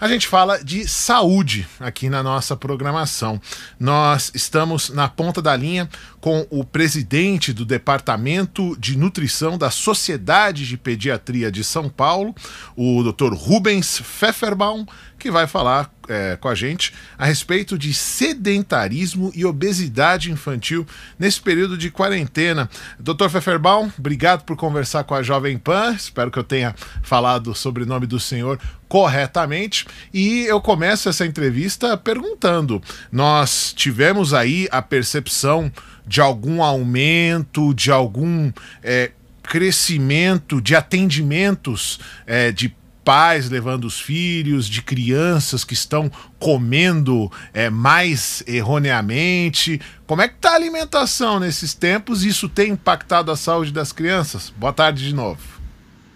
a gente fala de saúde aqui na nossa programação. Nós estamos na ponta da linha com o presidente do Departamento de Nutrição da Sociedade de Pediatria de São Paulo, o Dr. Rubens Pfefferbaum, que vai falar é, com a gente a respeito de sedentarismo e obesidade infantil nesse período de quarentena. Dr. Pfefferbaum, obrigado por conversar com a Jovem Pan. Espero que eu tenha falado sobre o nome do senhor corretamente. E eu começo essa entrevista perguntando: nós tivemos aí a percepção de algum aumento, de algum é, crescimento de atendimentos é, de pais levando os filhos, de crianças que estão comendo é, mais erroneamente. Como é que está a alimentação nesses tempos? Isso tem impactado a saúde das crianças? Boa tarde de novo.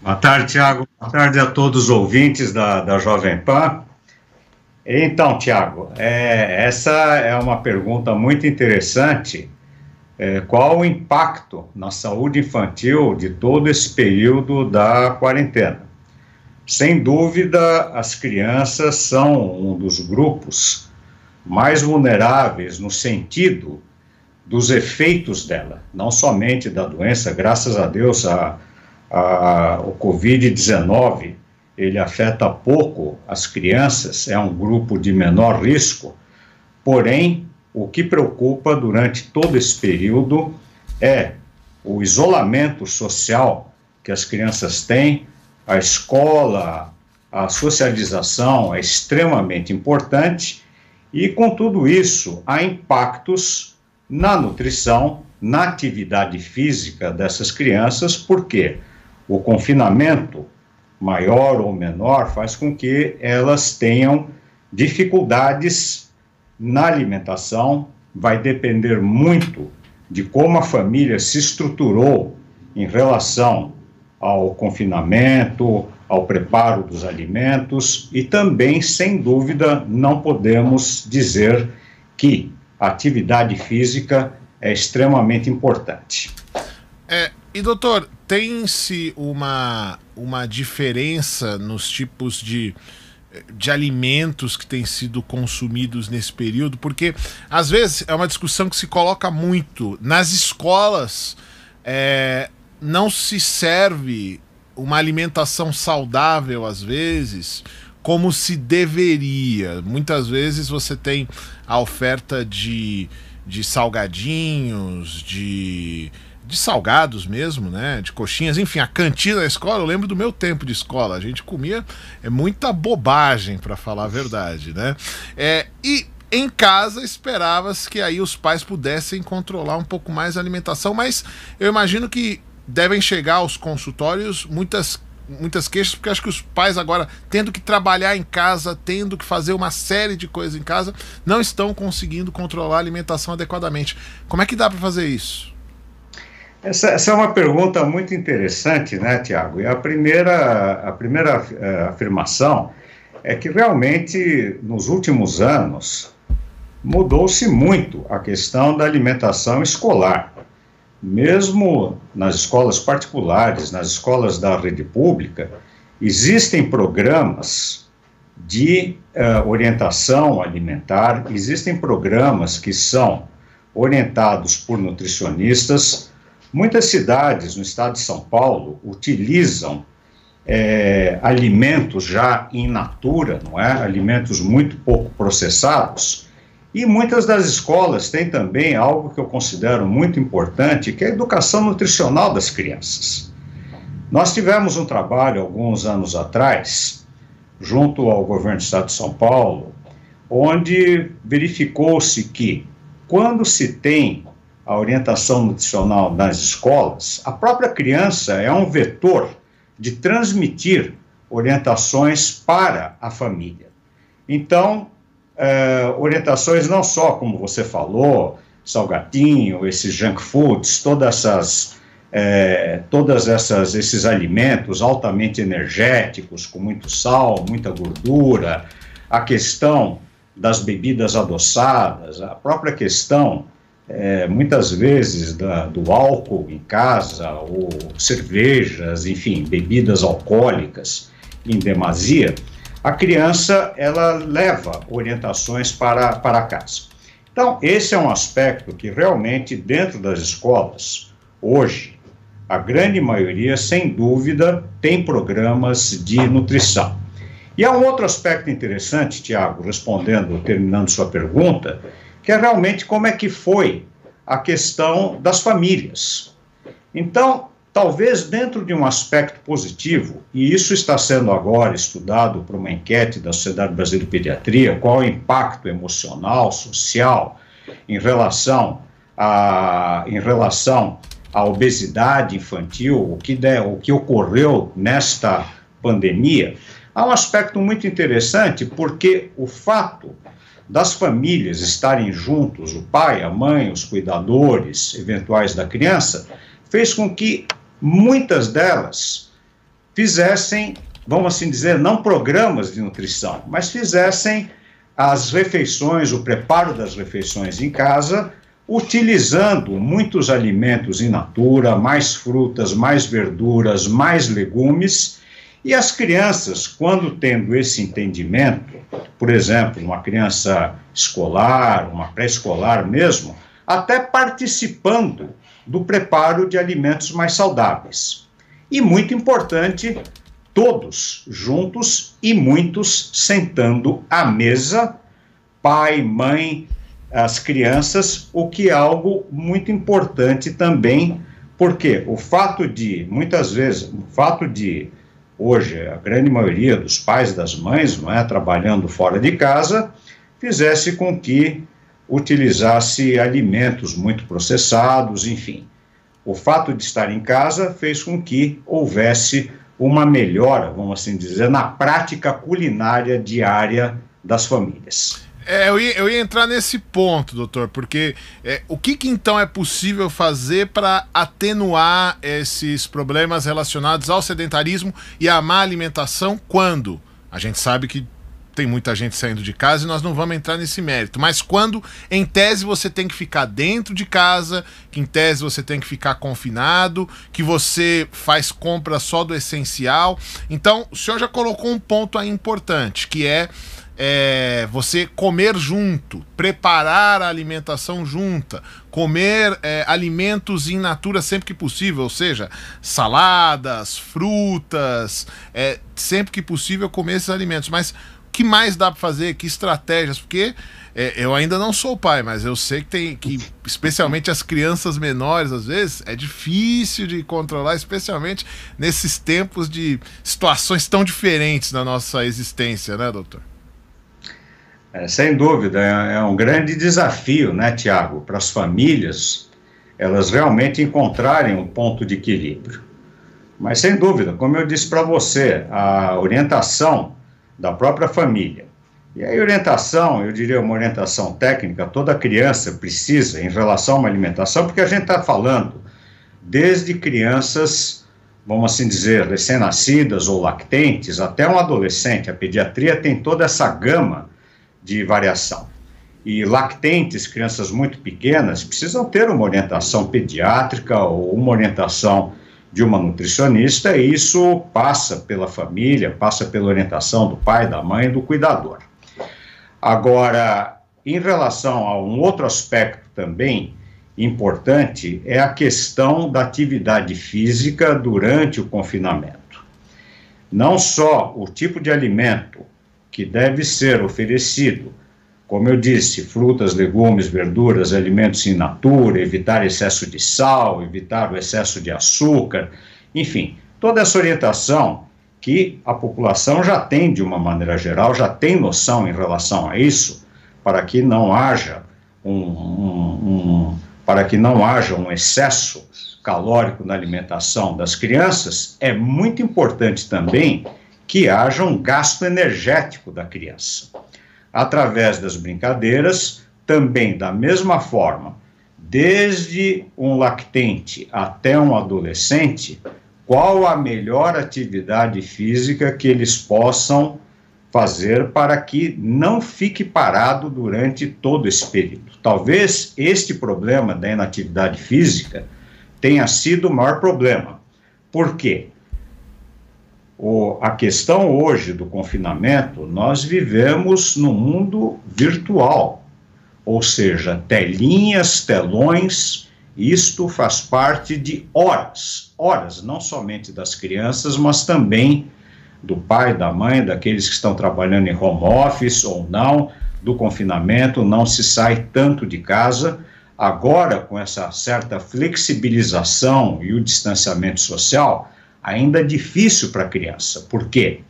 Boa tarde, Tiago. Boa tarde a todos os ouvintes da, da Jovem Pan. Então, Tiago, é, essa é uma pergunta muito interessante. É, qual o impacto na saúde infantil de todo esse período da quarentena? Sem dúvida, as crianças são um dos grupos mais vulneráveis no sentido dos efeitos dela, não somente da doença, graças a Deus, a, a, o Covid-19 ele afeta pouco as crianças, é um grupo de menor risco, porém, o que preocupa durante todo esse período é o isolamento social que as crianças têm, a escola, a socialização é extremamente importante e, com tudo isso, há impactos na nutrição, na atividade física dessas crianças, porque o confinamento, maior ou menor, faz com que elas tenham dificuldades na alimentação, vai depender muito de como a família se estruturou em relação ao confinamento, ao preparo dos alimentos e também, sem dúvida, não podemos dizer que a atividade física é extremamente importante. É, e doutor, tem-se uma, uma diferença nos tipos de, de alimentos que têm sido consumidos nesse período? Porque às vezes é uma discussão que se coloca muito nas escolas. É, não se serve uma alimentação saudável às vezes como se deveria. Muitas vezes você tem a oferta de, de salgadinhos, de, de salgados mesmo, né? De coxinhas, enfim, a cantina da escola, eu lembro do meu tempo de escola, a gente comia é muita bobagem, para falar a verdade, né? É, e em casa esperava-se que aí os pais pudessem controlar um pouco mais a alimentação, mas eu imagino que devem chegar aos consultórios muitas muitas queixas, porque acho que os pais agora, tendo que trabalhar em casa, tendo que fazer uma série de coisas em casa, não estão conseguindo controlar a alimentação adequadamente. Como é que dá para fazer isso? Essa, essa, é uma pergunta muito interessante, né, Tiago? E a primeira, a primeira uh, afirmação é que realmente nos últimos anos mudou-se muito a questão da alimentação escolar mesmo nas escolas particulares, nas escolas da rede pública, existem programas de uh, orientação alimentar, existem programas que são orientados por nutricionistas. Muitas cidades no estado de São Paulo utilizam é, alimentos já in natura, não é? Alimentos muito pouco processados e muitas das escolas têm também algo que eu considero muito importante, que é a educação nutricional das crianças. Nós tivemos um trabalho alguns anos atrás, junto ao governo do estado de São Paulo, onde verificou-se que quando se tem a orientação nutricional nas escolas, a própria criança é um vetor de transmitir orientações para a família. Então, é, orientações não só, como você falou, salgadinho, esses junk foods, todas essas, é, todas essas esses alimentos altamente energéticos, com muito sal, muita gordura, a questão das bebidas adoçadas, a própria questão, é, muitas vezes, da, do álcool em casa, ou cervejas, enfim, bebidas alcoólicas em demasia, a criança ela leva orientações para, para casa. Então, esse é um aspecto que realmente, dentro das escolas, hoje, a grande maioria, sem dúvida, tem programas de nutrição. E há um outro aspecto interessante, Tiago, respondendo, terminando sua pergunta, que é realmente como é que foi a questão das famílias. Então, talvez dentro de um aspecto positivo, e isso está sendo agora estudado por uma enquete da Sociedade Brasileira de Pediatria, qual é o impacto emocional, social, em relação a, em relação à obesidade infantil, o que, de, o que ocorreu nesta pandemia, Há um aspecto muito interessante porque o fato das famílias estarem juntos, o pai, a mãe, os cuidadores eventuais da criança, fez com que muitas delas fizessem, vamos assim dizer, não programas de nutrição, mas fizessem as refeições, o preparo das refeições em casa, utilizando muitos alimentos in natura, mais frutas, mais verduras, mais legumes. E as crianças, quando tendo esse entendimento, por exemplo, uma criança escolar, uma pré-escolar mesmo, até participando do preparo de alimentos mais saudáveis. E muito importante, todos juntos e muitos sentando à mesa, pai, mãe, as crianças, o que é algo muito importante também, porque o fato de, muitas vezes, o fato de hoje a grande maioria dos pais das mães, não é, trabalhando fora de casa, fizesse com que utilizasse alimentos muito processados, enfim. O fato de estar em casa fez com que houvesse uma melhora, vamos assim dizer, na prática culinária diária das famílias. É, eu, ia, eu ia entrar nesse ponto, doutor, porque é, o que, que então é possível fazer para atenuar esses problemas relacionados ao sedentarismo e à má alimentação quando a gente sabe que tem muita gente saindo de casa e nós não vamos entrar nesse mérito. Mas quando, em tese, você tem que ficar dentro de casa, que em tese você tem que ficar confinado, que você faz compra só do essencial. Então, o senhor já colocou um ponto aí importante, que é é, você comer junto, preparar a alimentação junta, comer é, alimentos in natura sempre que possível, ou seja, saladas, frutas, é, sempre que possível comer esses alimentos. Mas que mais dá para fazer? Que estratégias? Porque é, eu ainda não sou pai, mas eu sei que tem que, especialmente as crianças menores, às vezes, é difícil de controlar, especialmente nesses tempos de situações tão diferentes na nossa existência, né, doutor? É, sem dúvida, é, é, um grande desafio, né, Tiago, para as famílias elas realmente encontrarem um ponto de equilíbrio. Mas, sem dúvida, como eu disse para você, a orientação da própria família. E a orientação, eu diria uma orientação técnica, toda criança precisa em relação a uma alimentação, porque a gente está falando desde crianças, vamos assim dizer, recém-nascidas ou lactentes, até um adolescente. A pediatria tem toda essa gama de variação. E lactentes, crianças muito pequenas, precisam ter uma orientação pediátrica ou uma orientação de uma nutricionista, e isso passa pela família, passa pela orientação do pai, da mãe do cuidador. Agora, em relação a um outro aspecto também importante, é a questão da atividade física durante o confinamento. Não só o tipo de alimento que deve ser oferecido, como eu disse, frutas, legumes, verduras, alimentos in natura, evitar excesso de sal, evitar o excesso de açúcar, enfim, toda essa orientação que a população já tem de uma maneira geral, já tem noção em relação a isso, para que não haja um, um, um para que não haja um excesso calórico na alimentação das crianças, é muito importante também que haja um gasto energético da criança. Através das brincadeiras, também da mesma forma, desde um lactente até um adolescente, qual a melhor atividade física que eles possam fazer para que não fique parado durante todo esse período. Talvez este problema da inatividade física tenha sido o maior problema. Por quê? O, a questão hoje do confinamento, nós vivemos no mundo virtual, ou seja, telinhas, telões, isto faz parte de horas, horas, não somente das crianças, mas também do pai, da mãe, daqueles que estão trabalhando em home office ou não, do confinamento, não se sai tanto de casa. Agora, com essa certa flexibilização e o distanciamento social, ainda é difícil para a criança. Por quê?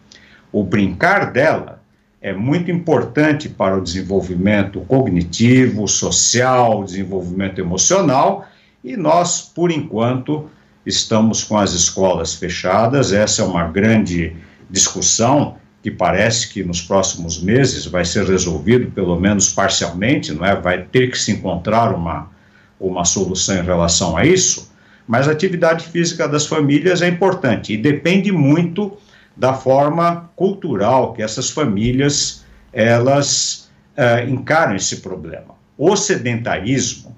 O brincar dela é muito importante para o desenvolvimento cognitivo, social, desenvolvimento emocional, e nós, por enquanto, estamos com as escolas fechadas. Essa é uma grande discussão que parece que nos próximos meses vai ser resolvido, pelo menos parcialmente, não é? Vai ter que se encontrar uma, uma solução em relação a isso mas a atividade física das famílias é importante e depende muito da forma cultural que essas famílias elas uh, encaram esse problema. O sedentarismo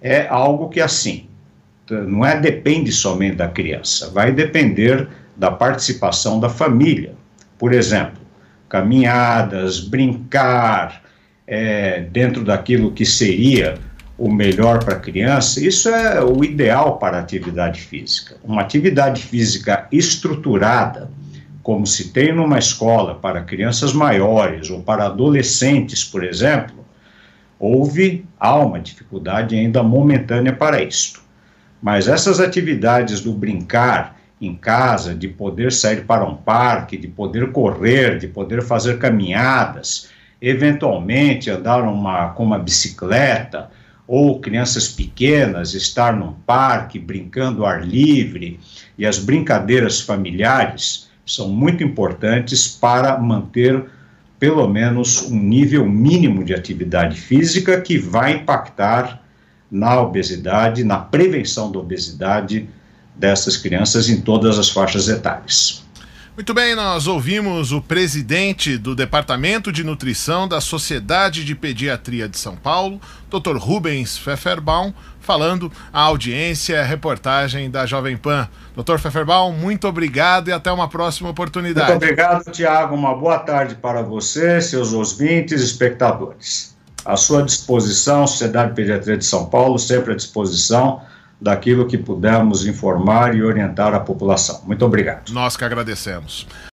é algo que assim não é depende somente da criança, vai depender da participação da família. Por exemplo, caminhadas, brincar é, dentro daquilo que seria o melhor para a criança, isso é o ideal para a atividade física. Uma atividade física estruturada, como se tem numa escola para crianças maiores ou para adolescentes, por exemplo, houve, há uma dificuldade ainda momentânea para isto. Mas essas atividades do brincar em casa, de poder sair para um parque, de poder correr, de poder fazer caminhadas, eventualmente andar uma, com uma bicicleta, ou crianças pequenas estar num parque brincando ao ar livre e as brincadeiras familiares são muito importantes para manter pelo menos um nível mínimo de atividade física que vai impactar na obesidade, na prevenção da obesidade dessas crianças em todas as faixas etárias. Muito bem, nós ouvimos o presidente do Departamento de Nutrição da Sociedade de Pediatria de São Paulo, Dr. Rubens Pfefferbaum, falando à audiência, reportagem da Jovem Pan. Dr. Pfefferbaum, muito obrigado e até uma próxima oportunidade. Muito obrigado, Tiago. Uma boa tarde para você, seus ouvintes espectadores. À sua disposição, Sociedade de Pediatria de São Paulo, sempre à disposição daquilo que pudermos informar e orientar a população. Muito obrigado. Nós que agradecemos.